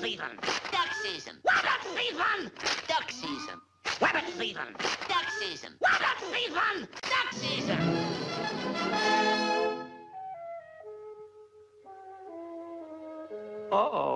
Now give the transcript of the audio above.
season. Duck season. Rabbit season. Duck season. Rabbit season. Duck season. Rabbit season. Duck season. Uh-oh.